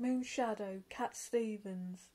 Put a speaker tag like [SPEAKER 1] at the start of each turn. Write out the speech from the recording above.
[SPEAKER 1] Moonshadow Cat Stevens.